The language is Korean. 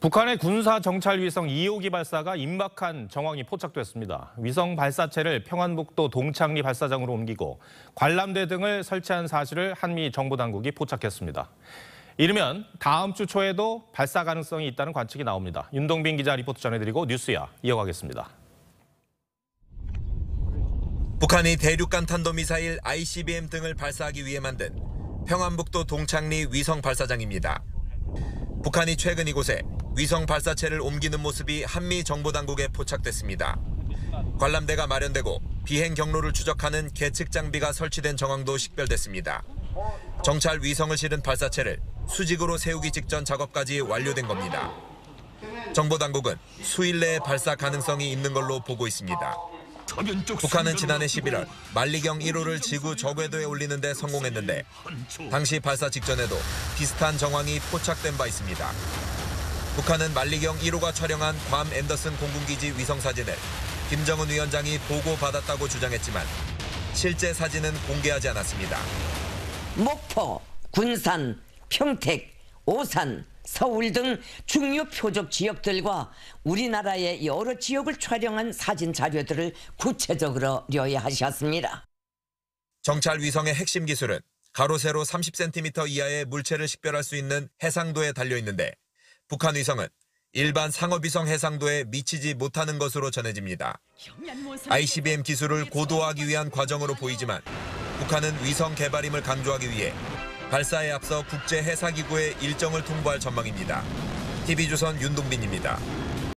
북한의 군사 정찰 위성 2호기 발사가 임박한 정황이 포착됐습니다. 위성 발사체를 평안북도 동창리 발사장으로 옮기고 관람대 등을 설치한 사실을 한미 정보 당국이 포착했습니다. 이르면 다음 주 초에도 발사 가능성이 있다는 관측이 나옵니다. 윤동빈 기자 리포트 전해드리고 뉴스야 이어가겠습니다. 북한이 대륙간 탄도미사일 ICBM 등을 발사하기 위해 만든 평안북도 동창리 위성 발사장입니다. 북한이 최근 이곳에 위성 발사체를 옮기는 모습이 한미 정보당국에 포착됐습니다. 관람대가 마련되고 비행 경로를 추적하는 계측 장비가 설치된 정황도 식별됐습니다. 정찰 위성을 실은 발사체를 수직으로 세우기 직전 작업까지 완료된 겁니다. 정보당국은 수일 내에 발사 가능성이 있는 걸로 보고 있습니다. 북한은 지난해 11월 만리경 1호를 지구 저궤도에 올리는 데 성공했는데 당시 발사 직전에도 비슷한 정황이 포착된 바 있습니다. 북한은 만리경 1호가 촬영한 괌 앤더슨 공군기지 위성 사진을 김정은 위원장이 보고받았다고 주장했지만 실제 사진은 공개하지 않았습니다. 목포, 군산, 평택, 오산, 서울 등 중요 표적 지역들과 우리나라의 여러 지역을 촬영한 사진 자료들을 구체적으로 료해하셨습니다. 정찰 위성의 핵심 기술은 가로 세로 30cm 이하의 물체를 식별할 수 있는 해상도에 달려 있는데 북한 위성은 일반 상업위성 해상도에 미치지 못하는 것으로 전해집니다. ICBM 기술을 고도화하기 위한 과정으로 보이지만 북한은 위성 개발임을 강조하기 위해 발사에 앞서 국제 해사기구의 일정을 통보할 전망입니다. TV조선 윤동빈입니다.